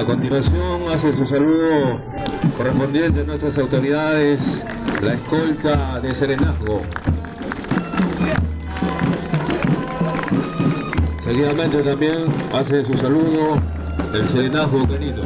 a continuación hace su saludo correspondiente a nuestras autoridades, la escolta de Serenazgo. Seguidamente también hace su saludo el Serenazgo Canito.